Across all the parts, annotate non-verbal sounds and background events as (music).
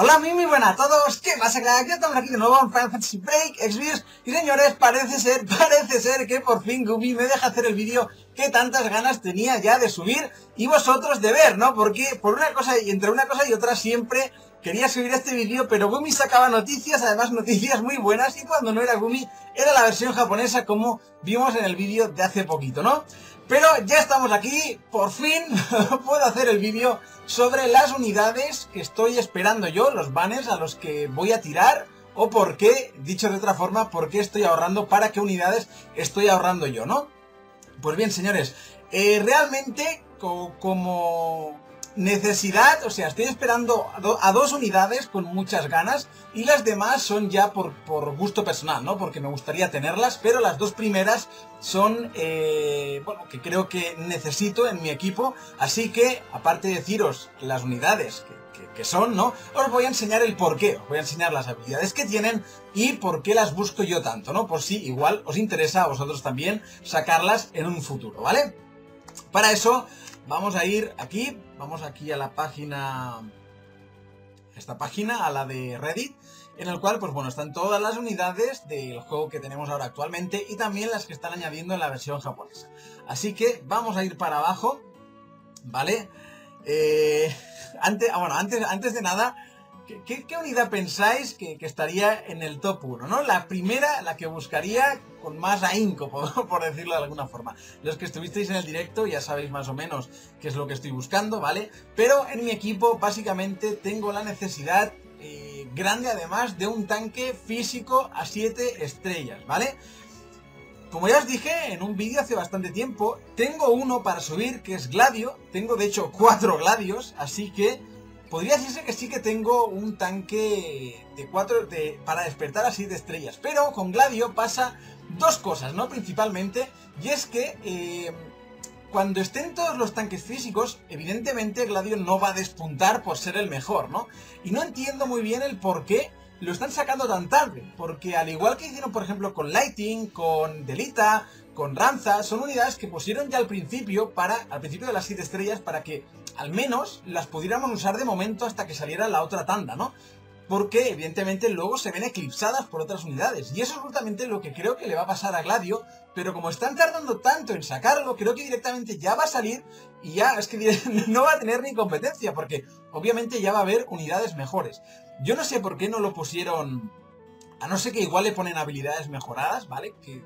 Hola, muy buenas a todos. ¿Qué pasa, crack? Ya estamos aquí de nuevo en Final Fantasy Break, Xvideos. Y señores, parece ser, (laughs) parece ser que por fin Gumi me deja hacer el vídeo que tantas ganas tenía ya de subir y vosotros de ver, ¿no? Porque por una cosa y entre una cosa y otra siempre quería subir este vídeo, pero Gumi sacaba noticias, además noticias muy buenas, y cuando no era Gumi, era la versión japonesa como vimos en el vídeo de hace poquito, ¿no? Pero ya estamos aquí, por fin (laughs) puedo hacer el vídeo sobre las unidades que estoy esperando yo, los banners a los que voy a tirar, o por qué, dicho de otra forma, por qué estoy ahorrando, para qué unidades estoy ahorrando yo, ¿no? Pues bien, señores, eh, realmente como necesidad, o sea, estoy esperando a, dos unidades con muchas ganas y las demás son ya por, gusto personal, ¿no? Porque me gustaría tenerlas, pero las dos primeras son, eh, bueno, que creo que necesito en mi equipo, así que, aparte de deciros las unidades que, son, ¿no? Os voy a enseñar el por qué, os voy a enseñar las habilidades que tienen y por qué las busco yo tanto, ¿no? Por si igual os interesa a vosotros también sacarlas en un futuro, ¿vale? Para eso vamos a ir aquí, vamos aquí a la página, esta página, a la de Reddit, en el cual, pues bueno, están todas las unidades del juego que tenemos ahora actualmente y también las que están añadiendo en la versión japonesa. Así que vamos a ir para abajo, ¿vale? Eh, (laughs) antes, ah, bueno, antes, antes de nada, ¿Qué, unidad pensáis que, estaría en el top 1? ¿no? La primera, la que buscaría con más ahínco, (laughs) por, decirlo de alguna forma. Los que estuvisteis en el directo ya sabéis más o menos qué es lo que estoy buscando, ¿vale? Pero en mi equipo básicamente tengo la necesidad eh, grande además de un tanque físico a 7 estrellas, ¿vale? Como ya os dije en un vídeo hace bastante tiempo, tengo uno para subir que es Gladio, tengo de hecho cuatro Gladios, así que podría decirse que sí que tengo un tanque de 4 de, para despertar así de estrellas. Pero con Gladio pasa dos cosas, ¿no? Principalmente, y es que eh, cuando estén todos los tanques físicos, evidentemente Gladio no va a despuntar por ser el mejor, ¿no? Y no entiendo muy bien el por qué lo están sacando tan tarde, porque al igual que hicieron, por ejemplo, con Lighting, con Delita, con Ranza, son unidades que pusieron ya al principio, para, al principio de las 7 estrellas, para que al menos las pudiéramos usar de momento hasta que saliera la otra tanda, ¿no? Porque evidentemente luego se ven eclipsadas por otras unidades. Y eso es justamente lo que creo que le va a pasar a Gladio. Pero como están tardando tanto en sacarlo, creo que directamente ya va a salir y ya es que (laughs) no va a tener ni competencia. Porque obviamente ya va a haber unidades mejores. Yo no sé por qué no lo pusieron... A no ser que igual le ponen habilidades mejoradas, ¿vale? Que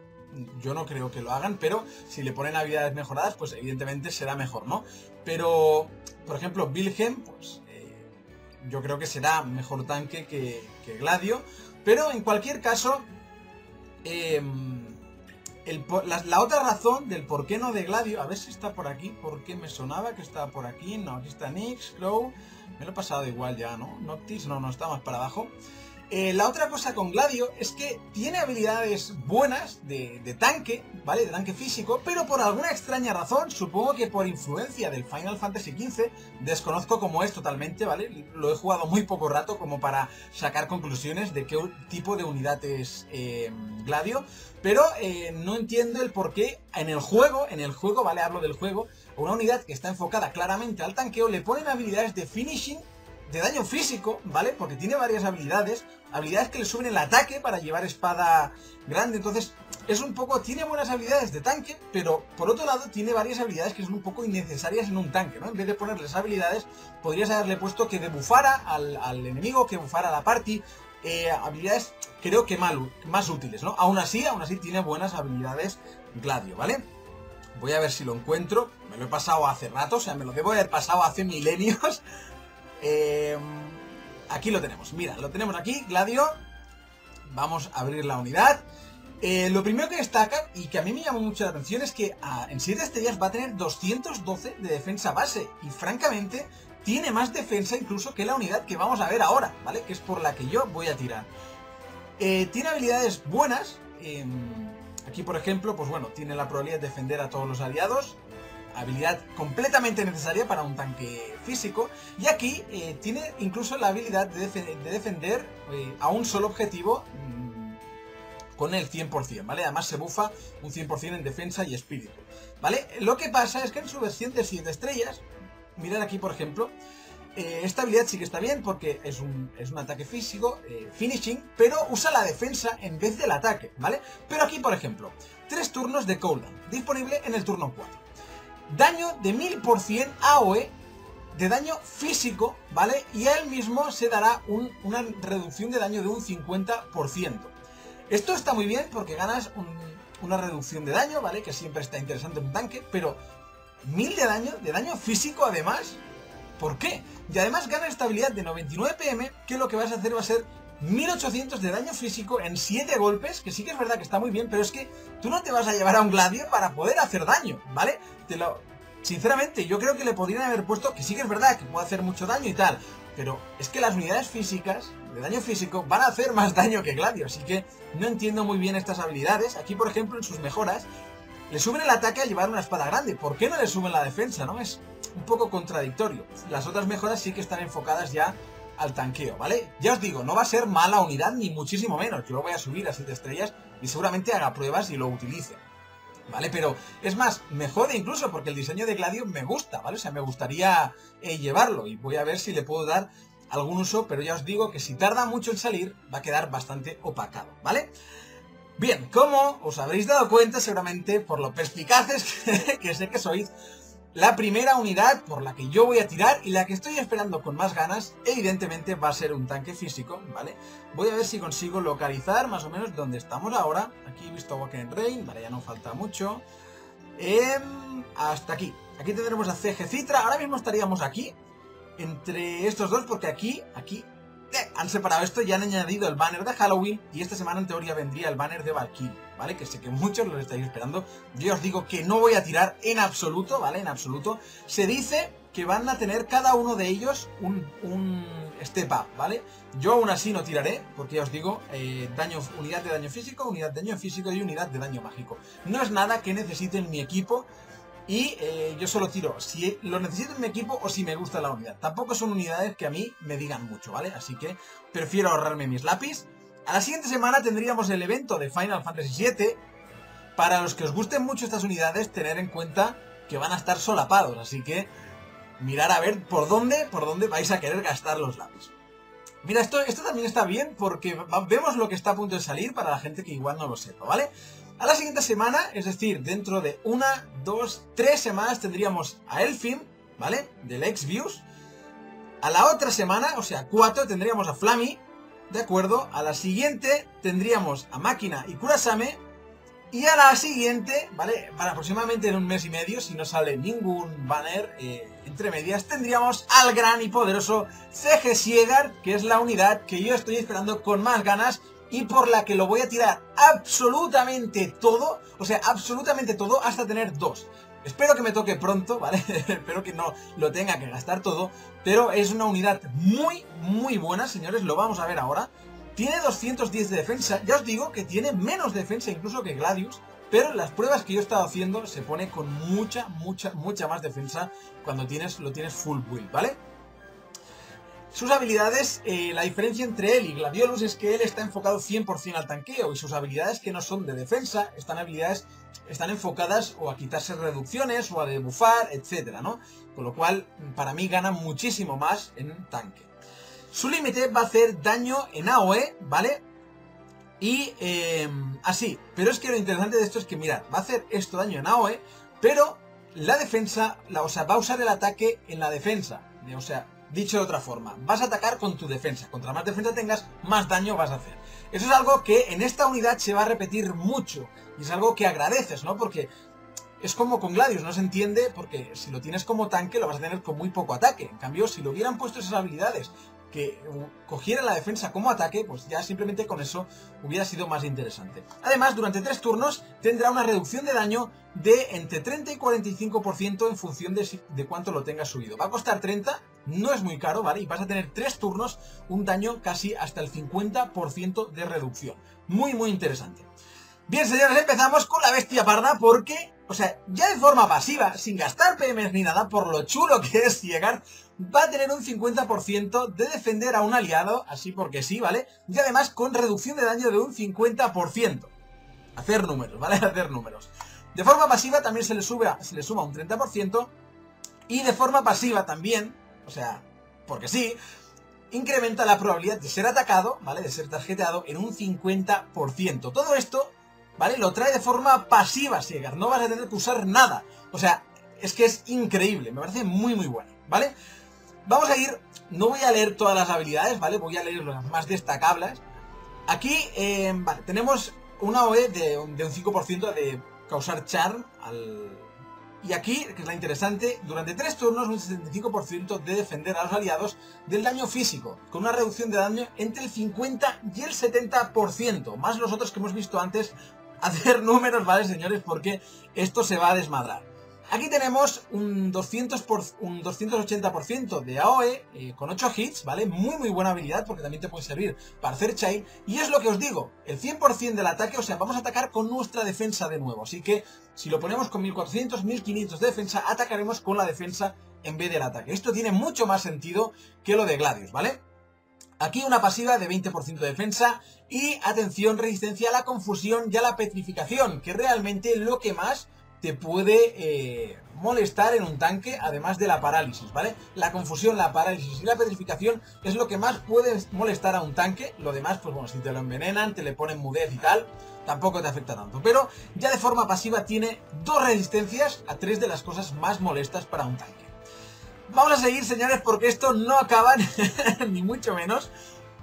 yo no creo que lo hagan, pero si le ponen habilidades mejoradas, pues evidentemente será mejor, ¿no? Pero, por ejemplo, Wilhelm, pues eh, yo creo que será mejor tanque que, Gladio, pero en cualquier caso, em, la, otra razón del por qué no de Gladio, a ver si está por aquí, porque me sonaba que estaba por aquí, no, aquí está Nix, Glow, me lo he pasado igual ya, ¿no? Noctis, no, no, está más para abajo. Eh, la otra cosa con Gladio es que tiene habilidades buenas de, tanque, ¿vale? De tanque físico, pero por alguna extraña razón, supongo que por influencia del Final Fantasy XV, desconozco cómo es totalmente, ¿vale? Lo he jugado muy poco rato como para sacar conclusiones de qué tipo de unidad es eh, Gladio, pero eh, no entiendo el por qué en el juego, en el juego, ¿vale? Hablo del juego, una unidad que está enfocada claramente al tanqueo le ponen habilidades de finishing de daño físico, ¿vale? Porque tiene varias habilidades, habilidades que le suben el ataque para llevar espada grande, entonces es un poco, tiene buenas habilidades de tanque, pero por otro lado tiene varias habilidades que son un poco innecesarias en un tanque, ¿no? En vez de ponerles habilidades, podrías haberle puesto que debufara al, al enemigo, que bufara la party, eh, habilidades creo que mal, más útiles, ¿no? Aún así, aún así tiene buenas habilidades Gladio, ¿vale? Voy a ver si lo encuentro, me lo he pasado hace rato, o sea, me lo debo haber pasado hace (laughs) milenios, eh, aquí lo tenemos, mira, lo tenemos aquí, Gladio. Vamos a abrir la unidad. Eh, lo primero que destaca, y que a mí me llamó mucho la atención, es que ah, en 7 estrellas va a tener 212 de defensa base. Y francamente, tiene más defensa incluso que la unidad que vamos a ver ahora, ¿vale? Que es por la que yo voy a tirar. Eh, tiene habilidades buenas. Em, aquí, por ejemplo, pues bueno, tiene la probabilidad de defender a todos los aliados habilidad completamente necesaria para un tanque físico. Y aquí eh, tiene incluso la habilidad de, defender eh, a un solo objetivo mm, con el 100%, ¿vale? Además se bufa un 100% en defensa y espíritu, ¿vale? Lo que pasa es que en su versión de 7 estrellas, mirad aquí por ejemplo, eh, esta habilidad sí que está bien porque es un, es un ataque físico, finishing, pero usa la defensa en vez del ataque, ¿vale? Pero aquí, por ejemplo, tres turnos de cooldown, disponible en el turno 4. Daño de 1000% AOE de daño físico, ¿vale? Y a él mismo se dará una reducción de daño de un 50%. Esto está muy bien porque ganas una reducción de daño, ¿vale? Que siempre está interesante en un tanque, pero 1000 de daño, de daño físico además, ¿por qué? Y además gana estabilidad de 99 pm, que lo que vas a hacer va a ser 1800 de daño físico en 7 golpes, que sí que es verdad que está muy bien, pero es que tú no te vas a llevar a un gladio para poder hacer daño, ¿vale? Te lo, Sinceramente, yo creo que le podrían haber puesto que sí que es verdad que puede hacer mucho daño y tal, pero es que las unidades físicas, de daño físico, van a hacer (laughs) más daño que Gladio, así que no entiendo muy bien estas habilidades. Aquí, por ejemplo, en sus mejoras, le suben el ataque al llevar una espada grande. ¿Por qué no le suben la defensa, no? Es un poco contradictorio. Las otras mejoras sí que están enfocadas ya al tanqueo, ¿vale? Ya os digo, no va a ser mala unidad ni muchísimo menos. Yo lo voy a subir a 7 estrellas y seguramente haga pruebas y lo utilice. ¿vale? Pero es más, me jode incluso porque el diseño de Gladio me gusta, ¿vale? O sea, me gustaría eh, llevarlo y voy a ver si le puedo dar algún uso, pero ya os digo que si tarda mucho en salir, va a quedar bastante opacado, ¿vale? Bien, como os habréis dado cuenta seguramente por lo perspicaces (laughs) que sé que sois, la primera unidad por la que yo voy a tirar y la que estoy esperando con más ganas, evidentemente va a ser un tanque físico, ¿vale? Voy a ver si consigo localizar más o menos dónde estamos ahora. Aquí he visto Waken Rain, vale, ya no falta mucho. Em, hasta aquí. Aquí tendremos a CG Citra. Ahora mismo estaríamos aquí, entre estos dos, porque aquí, aquí, eh, han separado esto y han añadido el banner de Halloween y esta semana en teoría vendría el banner de Valkyrie. ¿Vale? Que sé que muchos lo estáis esperando. Yo os digo que no voy a tirar en absoluto, ¿vale? En absoluto. Se dice que van a tener cada uno de ellos un, un step up, ¿vale? Yo aún así no tiraré, porque ya os digo, eh, daño, unidad de daño físico, unidad de daño físico y unidad de daño mágico. No es nada que necesite en mi equipo y eh, yo solo tiro si lo necesito en mi equipo o si me gusta la unidad. Tampoco son unidades que a mí me digan mucho, ¿vale? Así que prefiero ahorrarme mis lápiz a la siguiente semana tendríamos el evento de Final Fantasy VII. Para los que os gusten mucho estas unidades, tener en cuenta que van a estar solapados, así que mirar a ver por dónde, por dónde vais a querer gastar los lápices. Mira, esto, esto también está bien porque vemos lo que está a punto de salir para la gente que igual no lo sepa, ¿vale? A la siguiente semana, es decir, dentro de una, dos, tres semanas tendríamos a Elfin, ¿vale? Del X-Views. A la otra semana, o sea, cuatro, tendríamos a Flammy, ¿de acuerdo? A la siguiente tendríamos a Máquina y Kurasame. Y a la siguiente, ¿vale? Para aproximadamente en un mes y medio, si no sale ningún banner eh, entre medias, tendríamos al gran y poderoso CG Siegar, que es la unidad que yo estoy esperando con más ganas y por la que lo voy a tirar absolutamente todo, o sea, absolutamente todo hasta tener dos. Espero que me toque pronto, ¿vale? (laughs) Espero que no lo tenga que gastar todo. Pero es una unidad muy, muy buena, señores. Lo vamos a ver ahora. Tiene 210 de defensa. Ya os digo que tiene menos defensa incluso que Gladius. Pero las pruebas que yo he estado haciendo se pone con mucha, mucha, mucha más defensa cuando tienes, lo tienes full build, ¿vale? Sus habilidades, eh, la diferencia entre él y Gladiolus es que él está enfocado 100% al tanqueo y sus habilidades que no son de defensa, están habilidades están enfocadas o a quitarse reducciones o a debufar, etcétera, ¿no? Con lo cual, para mí gana muchísimo más en tanque. Su límite va a hacer daño en AOE, ¿vale? Y em, así, pero es que lo interesante de esto es que, mirad, va a hacer esto daño en AOE, pero la defensa, la, o sea, va a usar el ataque en la defensa. O sea, Dicho de otra forma, vas a atacar con tu defensa. Contra más defensa tengas, más daño vas a hacer. Eso es algo que en esta unidad se va a repetir mucho. Y es algo que agradeces, ¿no? Porque es como con Gladius, no se entiende porque si lo tienes como tanque lo vas a tener con muy poco ataque. En cambio, si lo hubieran puesto esas habilidades que cogiera la defensa como ataque, pues ya simplemente con eso hubiera sido más interesante. Además, durante tres turnos tendrá una reducción de daño de entre 30 y 45% en función de, de cuánto lo tengas subido. Va a costar 30, no es muy caro, ¿vale? Y vas a tener tres turnos, un daño casi hasta el 50% de reducción. Muy, muy interesante. Bien, señores, empezamos con la bestia parda porque, o sea, ya de forma pasiva, sin gastar PMs ni nada, por lo chulo que es llegar va a tener un 50% de defender a un aliado, así porque sí, ¿vale? Y además con reducción de daño de un 50%. Hacer números, ¿vale? (laughs) Hacer números. De forma pasiva también se le, sube se le suma un 30%. Y de forma pasiva también, o sea, porque sí, incrementa la probabilidad de ser atacado, ¿vale? De ser tarjeteado en un 50%. Todo esto, ¿vale? Lo trae de forma pasiva Siegar, no vas a tener que usar nada. O sea, es que es increíble, me parece muy muy bueno, ¿vale? Vamos a ir, no voy a leer todas las habilidades, ¿vale? Voy a leer las más destacables. Aquí, eh, vale, tenemos una OE de, un 5% de causar charm al... Y aquí, que es la interesante, durante 3 turnos un 75% de defender a los aliados del daño físico, con una reducción de daño entre el 50 y el 70%, más los otros que hemos visto antes, hacer números, ¿vale, señores? Porque esto se va a desmadrar. Aquí tenemos un, 200 por, un 280% de AOE eh, con 8 hits, ¿vale? Muy muy buena habilidad porque también te puede servir para hacer chain. Y es lo que os digo, el 100% del ataque, o sea, vamos a atacar con nuestra defensa de nuevo. Así que si lo ponemos con 1400, 1500 de defensa, atacaremos con la defensa en vez del ataque. Esto tiene mucho más sentido que lo de Gladius, ¿vale? Aquí una pasiva de 20% de defensa y, atención, resistencia a la confusión y a la petrificación, que realmente lo que más te puede eh, molestar en un tanque, además de la parálisis, ¿vale? La confusión, la parálisis y la petrificación es lo que más puede molestar a un tanque. Lo demás, pues bueno, si te lo envenenan, te le ponen mudez y tal, tampoco te afecta tanto. Pero ya de forma pasiva tiene dos resistencias a tres de las cosas más molestas para un tanque. Vamos a seguir, señores, porque esto no acaba, (laughs) ni mucho menos.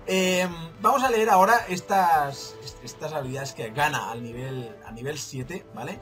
Em, vamos a leer ahora estas, estas habilidades que gana al nivel, a nivel 7, ¿vale?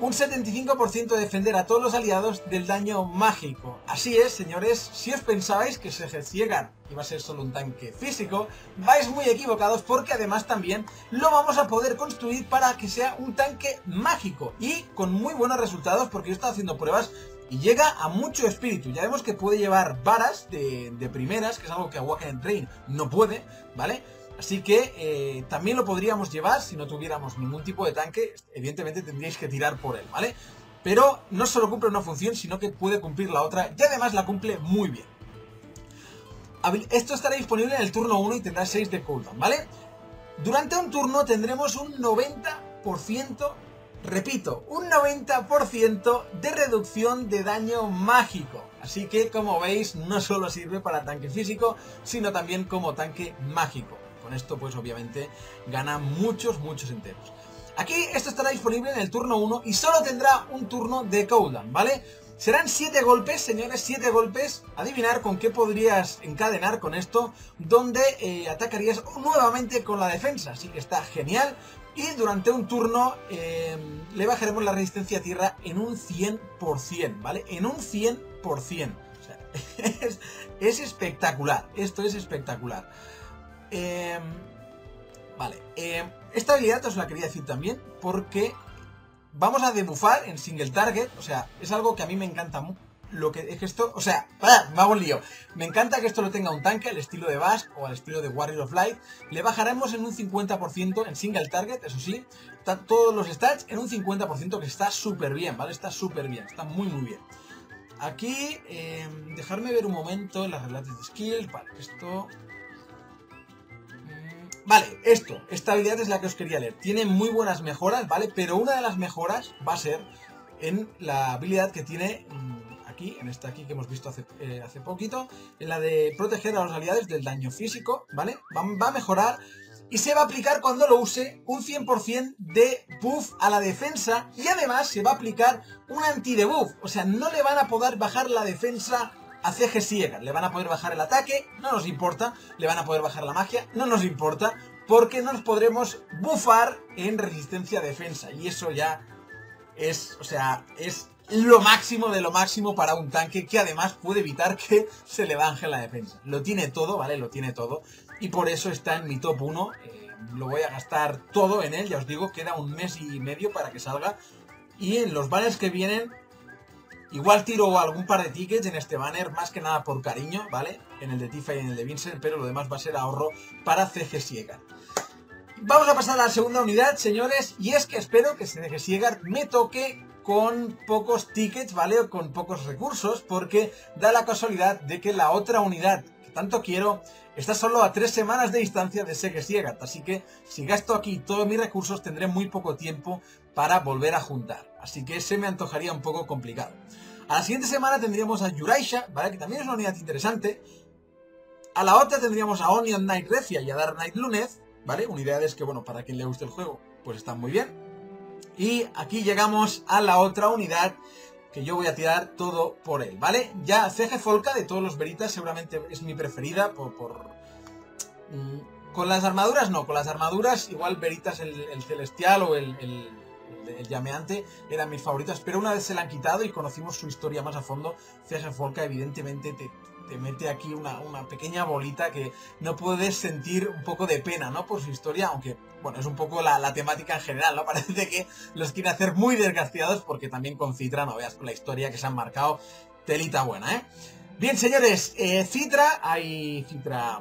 un 75% de defender a todos los aliados del daño mágico. Así es, señores, si os pensabais que Sejeciegar iba a ser solo un tanque físico, vais muy equivocados porque además también lo vamos a poder construir para que sea un tanque mágico y con muy buenos resultados porque yo he estado haciendo pruebas y llega a mucho espíritu. Ya vemos que puede llevar varas de, primeras, que es algo que Awaken Train no puede, ¿vale? Así que eh, también lo podríamos llevar si no tuviéramos ningún tipo de tanque. Evidentemente tendríais que tirar por él, ¿vale? Pero no solo cumple una función, sino que puede cumplir la otra y además la cumple muy bien. Esto estará disponible en el turno 1 y tendrá 6 de cooldown, ¿vale? Durante un turno tendremos un 90%, repito, un 90% de reducción de daño mágico. Así que, como veis, no solo sirve para tanque físico, sino también como tanque mágico esto pues obviamente gana muchos, muchos enteros. Aquí esto estará disponible en el turno 1 y solo tendrá un turno de cooldown, ¿vale? Serán 7 golpes, señores, 7 golpes. Adivinar con qué podrías encadenar con esto, donde eh, atacarías nuevamente con la defensa. Así que está genial. Y durante un turno em, le bajaremos la resistencia a tierra en un 100%, ¿vale? En un 100%. O sea, (laughs) es, es espectacular. Esto es espectacular. Em, vale, em, esta habilidad os la quería decir también porque vamos a debufar en single target, o sea, es algo que a mí me encanta mucho. Lo que es que esto, o sea, ¡ah! me hago un lío. Me encanta que esto lo tenga un tanque al estilo de Bash o al estilo de Warrior of Light. Le bajaremos en un 50% en single target, eso sí. Todos los stats en un 50% que está súper bien, ¿vale? Está súper bien, está muy muy bien. Aquí, em, dejarme ver un momento en las relates de skills. Vale, esto Vale, esto, esta habilidad es la que os quería leer. Tiene muy buenas mejoras, ¿vale? Pero una de las mejoras va a ser en la habilidad que tiene mm, en esta aquí que hemos visto hace, eh, poquito, en la de proteger a los aliados del daño físico, ¿vale? Va, a mejorar y se va a aplicar cuando lo use un 100% de buff a la defensa y además se va a aplicar un anti-debuff, o sea, no le van a poder bajar la defensa a CG ciega. Le van a poder bajar el ataque, no nos importa. Le van a poder bajar la magia, no nos importa. Porque nos podremos bufar en resistencia defensa. Y eso ya es, o sea, es lo máximo de lo máximo para un tanque que además puede evitar que (laughs) se le baje la defensa. Lo tiene todo, ¿vale? Lo tiene todo. Y por eso está en mi top 1. Eh, lo voy a gastar todo en él, ya os digo, queda un mes y medio para que salga. Y en los banners que vienen Igual tiro algún par de tickets en este banner, más que nada por cariño, ¿vale? En el de Tifa y en el de Vincent, pero lo demás va a ser ahorro para CG Siegar. Vamos a pasar a la segunda unidad, señores, y es que espero que CG Siegar me toque con pocos tickets, ¿vale? O con pocos recursos, porque da la casualidad de que la otra unidad que tanto quiero está solo a tres semanas de distancia de CG Siegar, así que si gasto aquí todos mis recursos tendré muy poco tiempo para volver a juntar, así que se me antojaría un poco complicado. A la siguiente semana tendríamos a Yuraisha, ¿vale? Que también es una unidad interesante. A la otra tendríamos a Onion Knight Recia y a Dark Knight Lunez, ¿vale? Unidades que, bueno, para quien le guste el juego, pues están muy bien. Y aquí llegamos a la otra unidad que yo voy a tirar todo por él, ¿vale? Ya CG Folka de todos los Veritas seguramente es mi preferida por... Mm, con las armaduras no, con las armaduras igual Veritas el, Celestial o el, el, Llameante eran mis favoritas, pero una vez se la han quitado y conocimos su historia más a fondo, CG Folka evidentemente te, te mete aquí una, pequeña bolita que no puedes sentir un poco de pena, ¿no? Por su historia, aunque, bueno, es un poco la, temática en general, ¿no? (laughs) Parece que los quiere hacer muy desgraciados porque también con Citra, no veas la historia que se han marcado, telita buena, ¿eh? Bien, señores, eh, Citra, hay Citra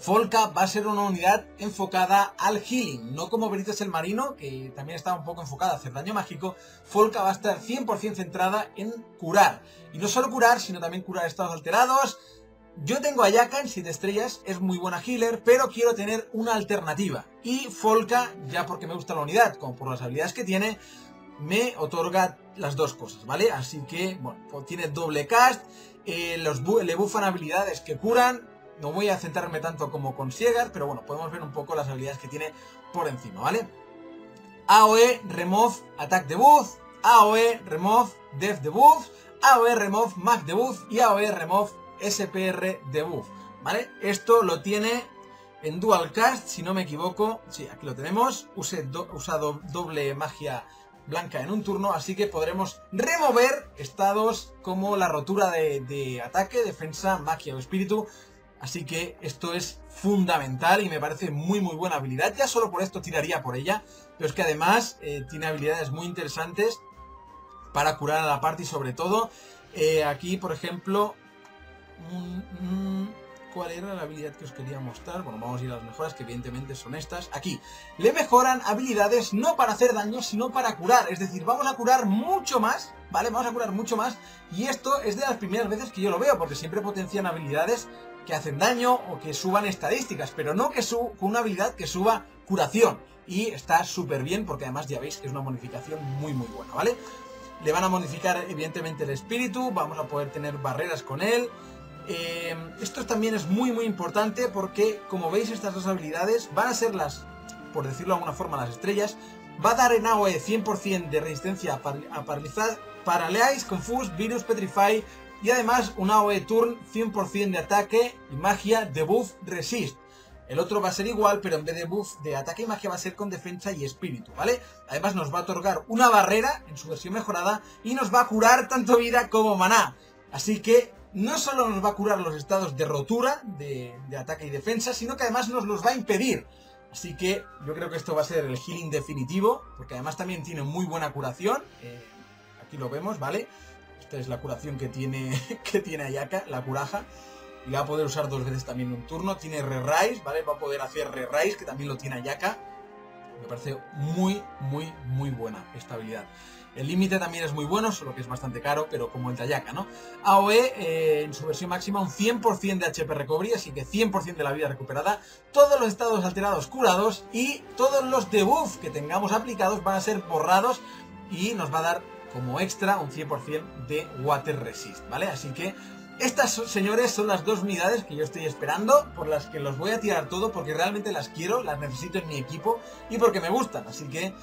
Folka va a ser una unidad enfocada al healing, no como Veritas el Marino, que también está un poco enfocada a hacer daño mágico. Folka va a estar 100% centrada en curar. Y no solo curar, sino también curar estados alterados. Yo tengo a Yaka en 7 estrellas, es muy buena healer, pero quiero tener una alternativa. Y Folka, ya porque me gusta la unidad, como por las habilidades que tiene, me otorga las dos cosas, ¿vale? Así que, bueno, tiene doble cast, eh, los le buffan habilidades que curan, no voy a centrarme tanto como con Siegar, pero bueno, podemos ver un poco las habilidades que tiene por encima, ¿vale? AOE, Remove, Attack Debuff, AOE, Remove, Def Debuff, AOE, Remove, Mag Debuff y AOE, Remove, SPR Debuff, ¿vale? Esto lo tiene en Dual Cast, si no me equivoco, sí, aquí lo tenemos, usado doble magia blanca en un turno, así que podremos remover estados como la rotura de, de ataque, defensa, magia o espíritu, Así que esto es fundamental y me parece muy muy buena habilidad. Ya solo por esto tiraría por ella. Pero es que además eh, tiene habilidades muy interesantes para curar a la party sobre todo. Eh, aquí, por ejemplo... ¿Cuál era la habilidad que os quería mostrar? Bueno, vamos a ir a las mejoras, que evidentemente son estas. Aquí, le mejoran habilidades no para hacer daño, sino para curar. Es decir, vamos a curar mucho más, ¿vale? Vamos a curar mucho más. Y esto es de las primeras veces que yo lo veo, porque siempre potencian habilidades que hacen daño o que suban estadísticas, pero no que su con una habilidad que suba curación. Y está súper bien porque además ya veis que es una modificación muy muy buena, ¿vale? Le van a modificar evidentemente el espíritu, vamos a poder tener barreras con él. Eh, esto también es muy muy importante porque como veis estas dos habilidades van a ser las, por decirlo de alguna forma, las estrellas. Va a dar en AOE 100% de resistencia a, paralizar, Paralyze, Confuse, Virus, Petrify, y además un AOE Turn 100% de ataque y magia de buff Resist. El otro va a ser igual, pero en vez de buff de ataque y magia va a ser con defensa y espíritu, ¿vale? Además nos va a otorgar una barrera en su versión mejorada y nos va a curar tanto vida como maná. Así que no solo nos va a curar los estados de rotura, de, ataque y defensa, sino que además nos los va a impedir. Así que yo creo que esto va a ser el healing definitivo, porque además también tiene muy buena curación. Eh, aquí lo vemos, ¿vale? Esta es la curación que tiene, (laughs) que tiene Ayaka, la curaja. Y la va a poder usar dos veces también en un turno. Tiene re-rise, ¿vale? Va a poder hacer re-rise, que también lo tiene Ayaka. Me parece muy, muy, muy buena esta habilidad. El límite también es muy bueno, solo que es bastante caro, pero como el de Ayaka, ¿no? AOE eh, en su versión máxima un 100% de HP recovery, así que 100% de la vida recuperada, todos los estados alterados curados y todos los debuff que tengamos aplicados van a ser borrados y nos va a dar como extra un 100% de Water Resist, ¿vale? Así que estas, señores, son las dos unidades que yo estoy esperando, por las que los voy a tirar todo, porque realmente las quiero, las necesito en mi equipo y porque me gustan. Así que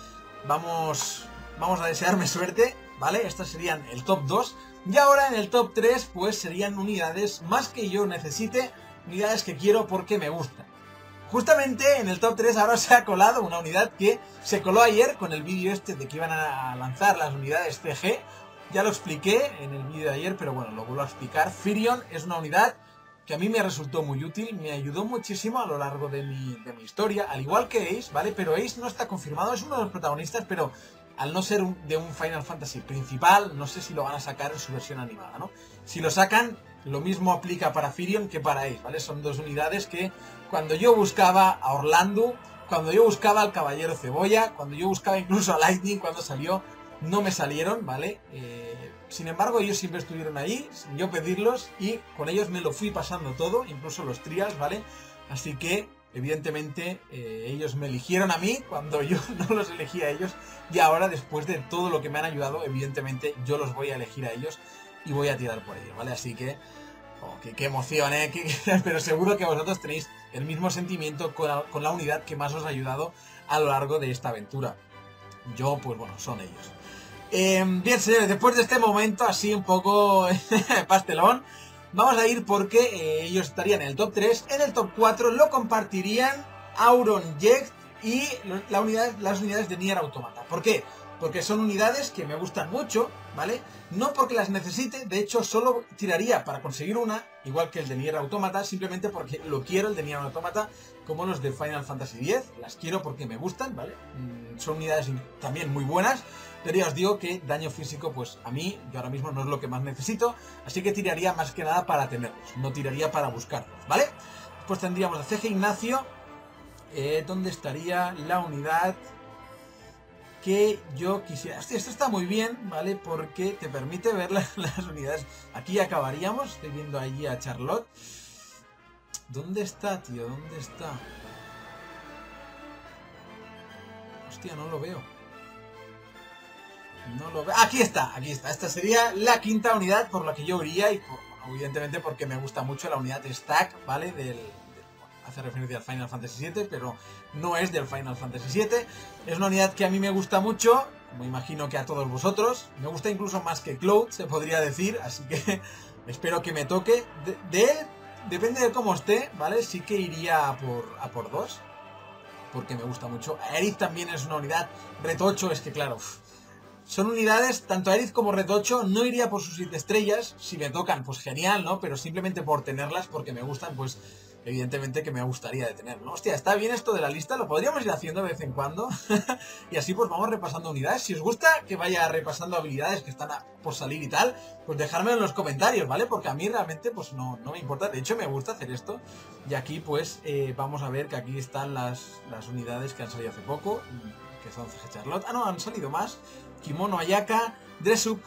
vamos, vamos a desearme suerte, ¿vale? Estas serían el top 2. Y ahora en el top 3, pues serían unidades más que yo necesite, unidades que quiero porque me gustan. Justamente en el top 3 ahora (laughs) se ha colado una unidad que se coló ayer con el vídeo este de que iban a lanzar las unidades CG. Ya lo expliqué en el vídeo de ayer, pero bueno, lo vuelvo a explicar. Firion es una unidad que a mí me resultó muy útil, me ayudó muchísimo a lo largo de mi, de mi historia, al igual que Ace, ¿vale? Pero Ace no está confirmado, es uno de los protagonistas, pero al no ser de un Final Fantasy principal, no sé si lo van a sacar en su versión animada, ¿no? Si lo sacan, lo mismo aplica para Firion que para Ace, ¿vale? Son dos unidades que cuando yo buscaba a Orlando, cuando yo buscaba al Caballero Cebolla, cuando yo buscaba incluso a Lightning cuando salió, no me salieron, ¿vale? Eh, sin embargo, ellos siempre estuvieron ahí, sin yo pedirlos, y con ellos me lo fui pasando todo, incluso los trials, ¿vale? Así que Evidentemente, eh, ellos me eligieron a mí cuando yo (laughs) no los elegí a ellos. Y ahora, después de todo lo que me han ayudado, evidentemente yo los voy a elegir a ellos y voy a tirar por ellos, ¿vale? Así que, oh, qué, emoción, ¿eh? (laughs) pero seguro que vosotros tenéis el mismo sentimiento con la, unidad que más os ha ayudado a lo largo de esta aventura. Yo, pues bueno, son ellos. Em, bien, señores, después de este momento así un poco (laughs) pastelón, vamos a ir porque eh, ellos estarían en el top 3. En el top 4 lo compartirían Auron Jet y la unidad, las unidades de Nier Automata. ¿Por qué? Porque son unidades que me gustan mucho, ¿vale? No porque las necesite, de hecho solo tiraría para conseguir una, igual que el de Nier Automata, simplemente porque lo quiero el de Nier Automata, como los de Final Fantasy X, las quiero porque me gustan, ¿vale? Mm, son unidades también muy buenas, pero ya os digo que daño físico, pues a mí, yo ahora mismo no es lo que más necesito, así que tiraría más que nada para tenerlos, no tiraría para buscarlos, ¿vale? Pues tendríamos a CG Ignacio, eh, ¿dónde estaría la unidad? Que yo quisiera... esto está muy bien, ¿vale? Porque te permite ver (laughs) las, unidades. Aquí acabaríamos, estoy viendo allí a Charlotte. ¿Dónde está, tío? ¿Dónde está? Hostia, no lo veo. No lo veo. Aquí está, aquí está. Esta sería la quinta unidad por la que yo iría y evidentemente porque me gusta mucho la unidad stack, ¿vale? Del, hace referencia al Final Fantasy VII, pero no es del Final Fantasy VII. Es una unidad que a mí me gusta mucho, como imagino que a todos vosotros. Me gusta incluso más que Cloud, se podría decir, así que (laughs) espero que me toque. De, él, depende de cómo esté, ¿vale? Sí que iría a por, a por dos, porque me gusta mucho. Aerith también es una unidad. 8 es que, claro, son unidades, tanto Aerith como 8, no iría por sus 7 estrellas, si me tocan, pues genial, ¿no? Pero simplemente por tenerlas, porque me gustan, pues evidentemente que me gustaría detener, ¿no? Hostia, está bien esto de la lista, lo podríamos ir haciendo de vez en cuando. (laughs) y así pues vamos repasando unidades. Si os gusta que vaya repasando habilidades que están por salir y tal, pues dejármelo en los comentarios, ¿vale? Porque a mí realmente pues no, no me importa. De hecho me gusta hacer esto. Y aquí pues eh, vamos a ver que aquí están las, las unidades que han salido hace poco, que son CG Charlotte. Ah, no, han salido más. Kimono Ayaka, Dressup,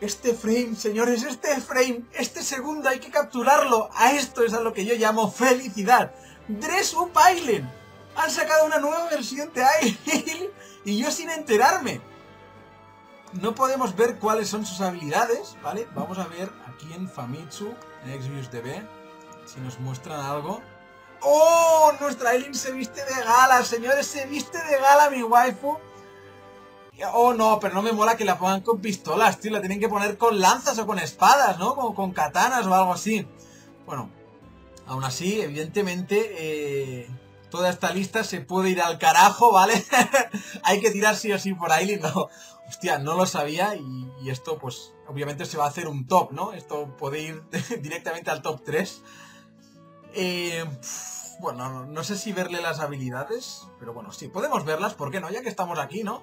Este frame, señores, este frame, este segundo hay que capturarlo. A esto es a lo que yo llamo felicidad. Dress Up Island. Han sacado una nueva versión de Island (laughs) y yo sin enterarme. No podemos ver cuáles son sus habilidades, ¿vale? Vamos a ver aquí en Famitsu, en Xvideos DB, si nos muestran algo. ¡Oh! Nuestra Aileen se viste de gala, señores, se viste de gala mi waifu. Oh, no, pero no me mola que la pongan con pistolas, tío. La tienen que poner con lanzas o con espadas, ¿no? Con katanas o algo así. Bueno, aún así, evidentemente, eh, toda esta lista se puede ir al carajo, ¿vale? (laughs) Hay que tirar sí o sí por ahí. No, hostia, no lo sabía y, esto, pues, obviamente se va a hacer un top, ¿no? Esto puede ir (laughs) directamente al top 3. Eh, bueno, no sé si verle las habilidades, pero bueno, sí, podemos verlas, ¿por qué no? Ya que estamos aquí, ¿no?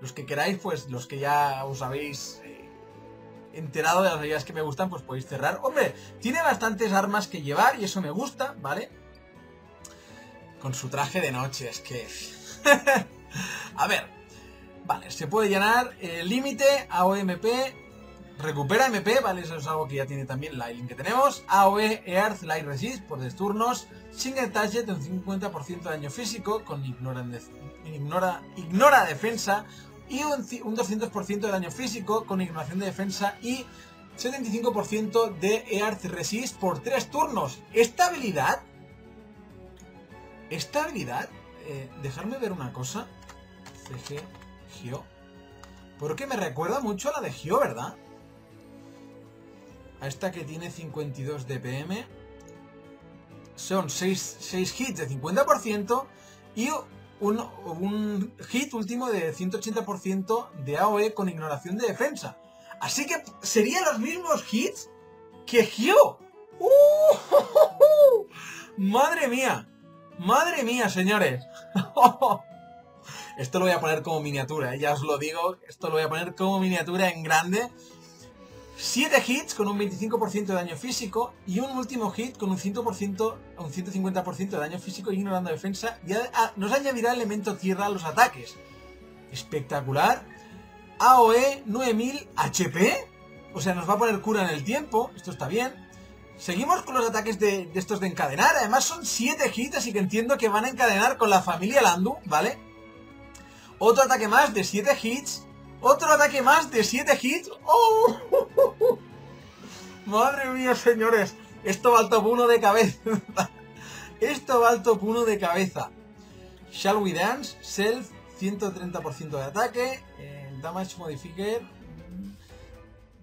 Los que queráis, pues los que ya os habéis eh, enterado de las habilidades que me gustan, pues podéis cerrar. Hombre, tiene bastantes armas que llevar y eso me gusta, ¿vale? Con su traje de noche, es que... (laughs) A ver, vale, se puede llenar el límite AOMP, recupera MP, ¿vale? Eso es algo que ya tiene también la link que tenemos. AOE Earth Light Resist por 10 turnos. Single Target un 50% de daño físico con ignora, ignora, ignora defensa y un, 200% de daño físico con ignoración de defensa y 75% de Earth Resist por 3 turnos. Esta habilidad... Esta habilidad... Eh, dejarme ver una cosa. CG Gio. Porque me recuerda mucho a la de Gio, ¿verdad? A esta que tiene 52 DPM. Son 6, 6 hits de 50% y un, hit último de 180% de AOE con ignoración de defensa. Así que serían los mismos hits que Hyo. ¡Uh! (laughs) ¡Madre mía! ¡Madre mía, señores! (laughs) Esto lo voy a poner como miniatura, ¿eh? ya os lo digo. Esto lo voy a poner como miniatura en grande. 7 hits con un 25% de daño físico y un último hit con un 100%, un 150% de daño físico ignorando defensa y nos añadirá elemento tierra a los ataques. Espectacular. AOE 9000 HP. O sea, nos va a poner cura en el tiempo. Esto está bien. Seguimos con los ataques de, de estos de encadenar. Además son 7 hits, así que entiendo que van a encadenar con la familia Landu, ¿vale? Otro ataque más de 7 hits. Otro ataque más de 7 hits. ¡Oh! (laughs) Madre mía, señores. Esto va al top 1 de cabeza. (laughs) Esto va al top 1 de cabeza. Shall We Dance, Self, 130% de ataque. Damage Modifier.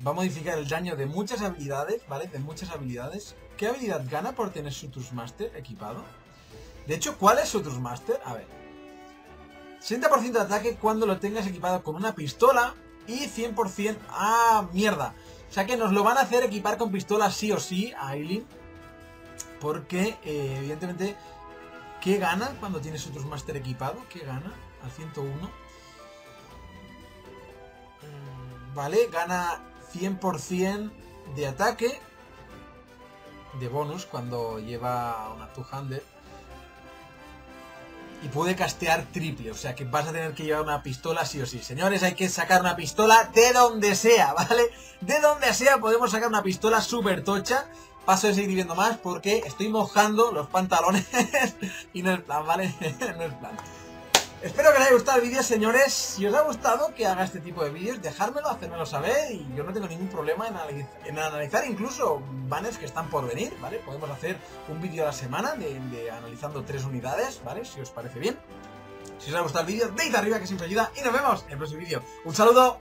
Va a modificar el daño de muchas habilidades, ¿vale? De muchas habilidades. ¿Qué habilidad gana por tener su Master equipado? De hecho, ¿cuál es su Master? A ver. 60% de ataque cuando lo tengas equipado con una pistola y 100%... ¡Ah, mierda! O sea que nos lo van a hacer equipar con pistola sí o sí a Aileen. Porque, eh, evidentemente, ¿qué gana cuando tienes su Master equipado? ¿Qué gana? Al 101. Mm, vale, gana 100% de ataque. De bonus cuando lleva una two-hander y puede castear triple, o sea que vas a tener que llevar una pistola sí o sí. Señores, hay que sacar una pistola de donde sea, ¿vale? De donde sea podemos sacar una pistola súper tocha. Paso de seguir viendo más porque estoy mojando los pantalones (laughs) y no es plan, ¿vale? (laughs) no es plan. Espero que les haya gustado el vídeo, señores. Si os ha gustado que haga este tipo de vídeos, dejármelo, hacérmelo saber. Y yo no tengo ningún problema en, analizar incluso banners que están por venir, ¿vale? Podemos hacer un vídeo a la semana de, analizando tres unidades, ¿vale? Si os parece bien. Si os ha gustado el vídeo, deis arriba que siempre ayuda. Y nos vemos en el próximo vídeo. Un saludo.